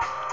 you